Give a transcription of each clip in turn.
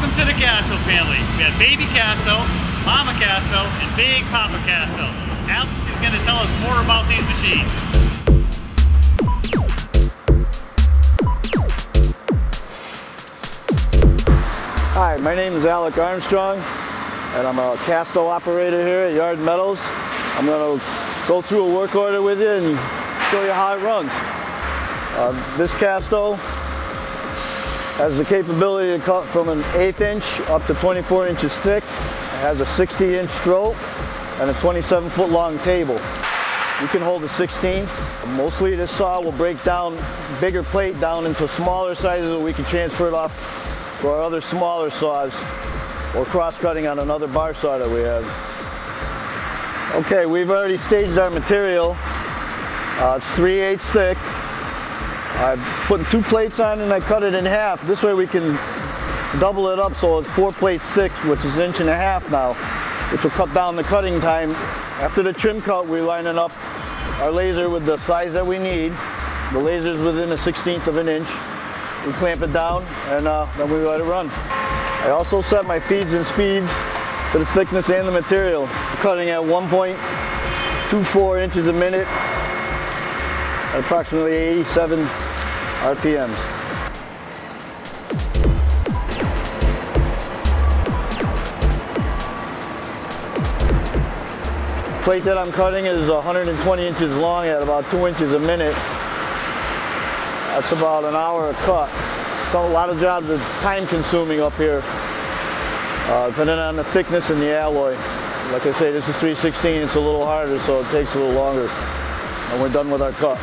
Welcome to the Kasto family. We have Baby Kasto, Mama Kasto, and Big Papa Kasto. Alex is going to tell us more about these machines. Hi, my name is Alec Armstrong, and I'm a Kasto operator here at Yarde Metals. I'm going to go through a work order with you and show you how it runs. Uh, this Kasto has the capability to cut from an eighth inch up to 24 inches thick. It has a 60 inch throat and a 27 foot long table. You can hold a 16. Mostly this saw will break down bigger plate down into smaller sizes where we can transfer it off to our other smaller saws or cross cutting on another bar saw that we have. Okay, we've already staged our material. Uh, it's 3 8 thick. I put two plates on and I cut it in half. This way we can double it up so it's four plates thick, which is an inch and a half now, which will cut down the cutting time. After the trim cut, we line it up our laser with the size that we need. The laser is within a 16th of an inch. We clamp it down and uh, then we let it run. I also set my feeds and speeds to the thickness and the material, cutting at 1.24 inches a minute at approximately 87 RPMs. Plate that I'm cutting is 120 inches long at about two inches a minute. That's about an hour a cut. So a lot of jobs are time consuming up here, uh, depending on the thickness and the alloy. Like I say, this is 316, it's a little harder, so it takes a little longer. And we're done with our cut.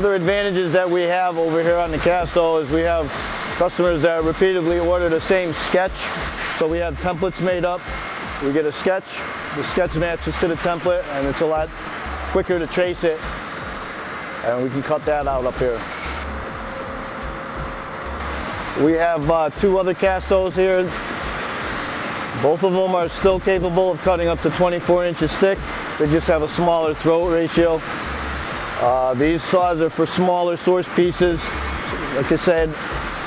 Other advantages that we have over here on the Kasto is we have customers that repeatedly order the same sketch. So we have templates made up. We get a sketch, the sketch matches to the template and it's a lot quicker to trace it. And we can cut that out up here. We have uh, two other Kastos here. Both of them are still capable of cutting up to 24 inches thick. They just have a smaller throat ratio. Uh, these saws are for smaller source pieces. Like I said,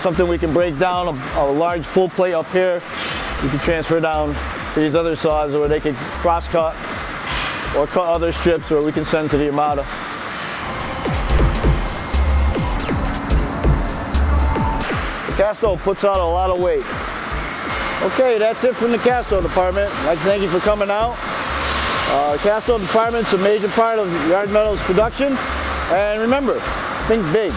something we can break down, a, a large full plate up here, you can transfer down to these other saws where they can cross cut or cut other strips where we can send to the Armada. The Kasto puts out a lot of weight. Okay, that's it from the Kasto department. I'd like to thank you for coming out. Uh, Kasto department's a major part of Yarde Metals production. And remember, think big.